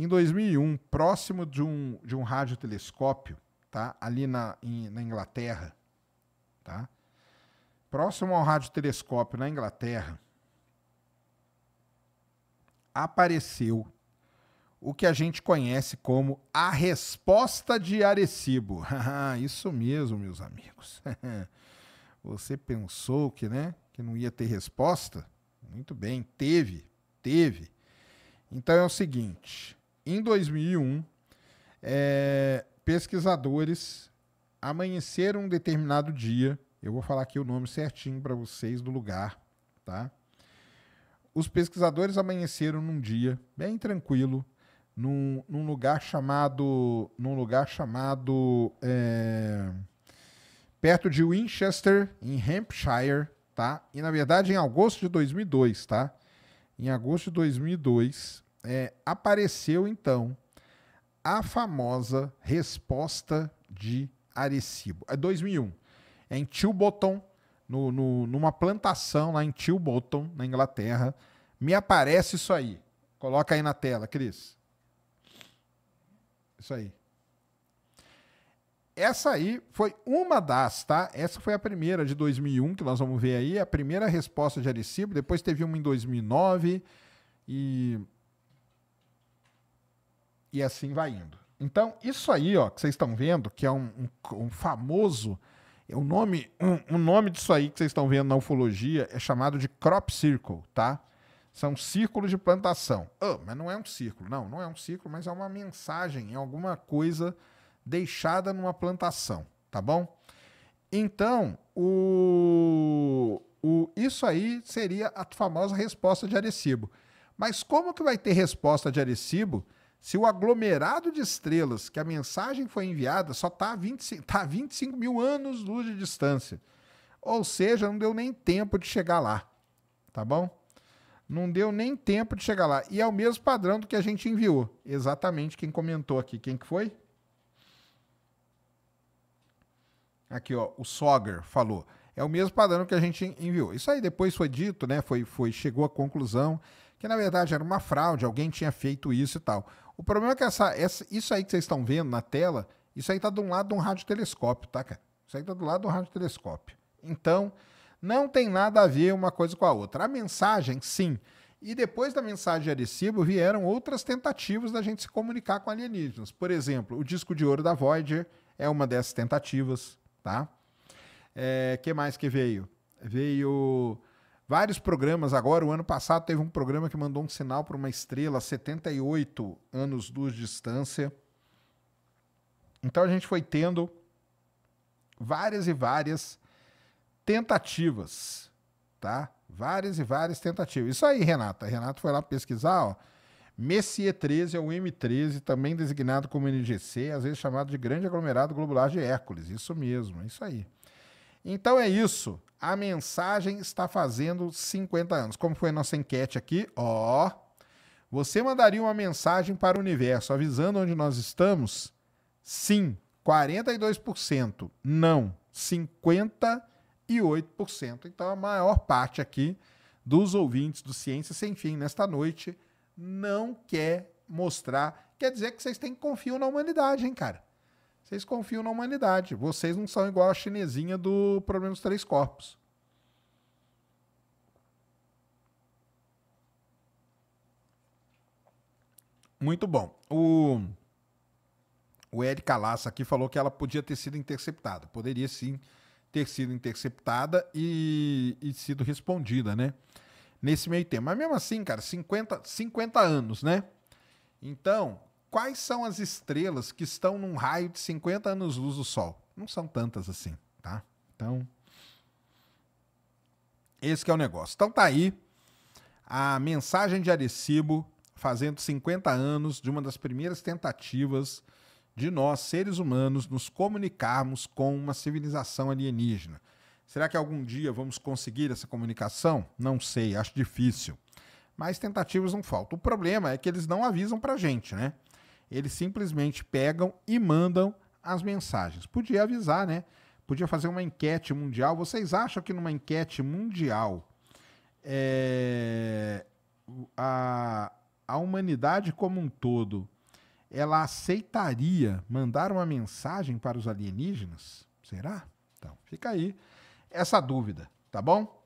Em 2001, próximo de um, de um radiotelescópio, tá? ali na, em, na Inglaterra, tá? próximo ao radiotelescópio na Inglaterra, apareceu o que a gente conhece como a resposta de Arecibo. Isso mesmo, meus amigos. Você pensou que, né, que não ia ter resposta? Muito bem, teve, teve. Então é o seguinte: em 2001, é, pesquisadores amanheceram um determinado dia. Eu vou falar aqui o nome certinho para vocês do lugar, tá? Os pesquisadores amanheceram num dia bem tranquilo, num, num lugar chamado, num lugar chamado é, perto de Winchester, em Hampshire, tá? E na verdade em agosto de 2002, tá? Em agosto de 2002, é, apareceu então a famosa resposta de Arecibo. É 2001. É em Tilbotton, no, no, numa plantação lá em Tilbotton, na Inglaterra. Me aparece isso aí. Coloca aí na tela, Cris. Isso aí. Essa aí foi uma das, tá? Essa foi a primeira de 2001 que nós vamos ver aí, a primeira resposta de Arecibo. Depois teve uma em 2009 e e assim vai indo. Então, isso aí, ó, que vocês estão vendo, que é um, um, um famoso, é o um nome, um, nome disso aí que vocês estão vendo na ufologia é chamado de crop circle, tá? São círculos de plantação. Oh, mas não é um círculo, não, não é um círculo, mas é uma mensagem, é alguma coisa deixada numa plantação, tá bom? Então, o, o, isso aí seria a famosa resposta de Arecibo. Mas como que vai ter resposta de Arecibo se o aglomerado de estrelas que a mensagem foi enviada só está a 25, tá a 25 mil anos luz de distância? Ou seja, não deu nem tempo de chegar lá, tá bom? Não deu nem tempo de chegar lá. E é o mesmo padrão do que a gente enviou. Exatamente quem comentou aqui. Quem que foi? Aqui, ó, o Soger falou. É o mesmo padrão que a gente enviou. Isso aí depois foi dito, né? Foi, foi, chegou à conclusão que na verdade era uma fraude, alguém tinha feito isso e tal. O problema é que essa, essa, isso aí que vocês estão vendo na tela, isso aí está do lado de um radiotelescópio, tá, cara? Isso aí está do lado do radiotelescópio. Então, não tem nada a ver uma coisa com a outra. A mensagem, sim. E depois da mensagem de Arecibo vieram outras tentativas da gente se comunicar com alienígenas. Por exemplo, o disco de ouro da Voyager é uma dessas tentativas, tá? É, que mais que veio? Veio vários programas agora. O ano passado teve um programa que mandou um sinal para uma estrela a 78 anos luz de distância. Então a gente foi tendo várias e várias tentativas, tá? Várias e várias tentativas. Isso aí, Renata. Renata foi lá pesquisar, ó. Messier 13 é o M13, também designado como NGC, às vezes chamado de Grande Aglomerado Globular de Hércules. Isso mesmo, é isso aí. Então é isso. A mensagem está fazendo 50 anos. Como foi a nossa enquete aqui? Ó, você mandaria uma mensagem para o universo avisando onde nós estamos? Sim, 42%. Não, 58%. Então a maior parte aqui dos ouvintes do Ciência Sem Fim nesta noite não quer mostrar. Quer dizer que vocês têm que confiar na humanidade, hein, cara? Vocês confiam na humanidade. Vocês não são igual a chinesinha do problema dos três corpos. Muito bom. O, o Eric Calassa aqui falou que ela podia ter sido interceptada. Poderia sim ter sido interceptada e, e sido respondida, né? Nesse meio tempo. Mas mesmo assim, cara, 50, 50 anos, né? Então, quais são as estrelas que estão num raio de 50 anos-luz do Sol? Não são tantas assim, tá? Então, esse é o negócio. Então tá aí a mensagem de Arecibo fazendo 50 anos de uma das primeiras tentativas de nós, seres humanos, nos comunicarmos com uma civilização alienígena. Será que algum dia vamos conseguir essa comunicação? Não sei, acho difícil. Mas tentativas não faltam. O problema é que eles não avisam pra gente, né? Eles simplesmente pegam e mandam as mensagens. Podia avisar, né? Podia fazer uma enquete mundial. Vocês acham que numa enquete mundial é, a, a humanidade como um todo, ela aceitaria mandar uma mensagem para os alienígenas? Será? Então, fica aí essa dúvida, tá bom?